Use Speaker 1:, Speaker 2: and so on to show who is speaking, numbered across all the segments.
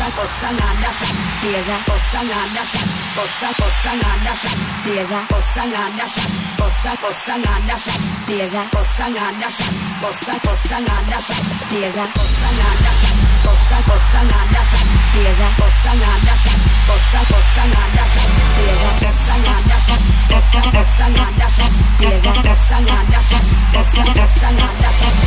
Speaker 1: posta, posta na nasza Spesa, posta na nasza Posta, posta na nasza Spesa, posta na nasza Posta, posta na nasza Spesa, posta na nasza Posta, posta na nasza Spesa, posta na nasza Posta, posta na nasza Spesa, posta na nasza Posta, posta na nasza Spesa, posta na nasza Posta, posta na nasza Spesa, posta na nasza Posta, posta na nasza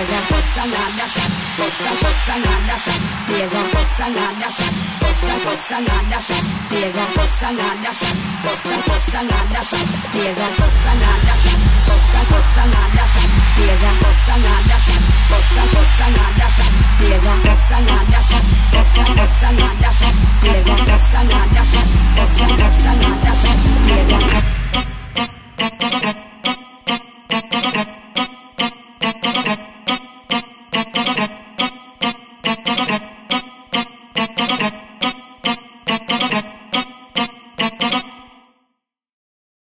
Speaker 1: Spieza posta na nasza Posta, posta na nasza Spieza posta na nasza Posta, posta na nasza Spieza posta na nasza Posta, posta na nasza Spieza posta na nasza Posta, posta na nasza Spieza posta na nasza Posta, posta na nasza Spieza posta na nasza Posta, posta na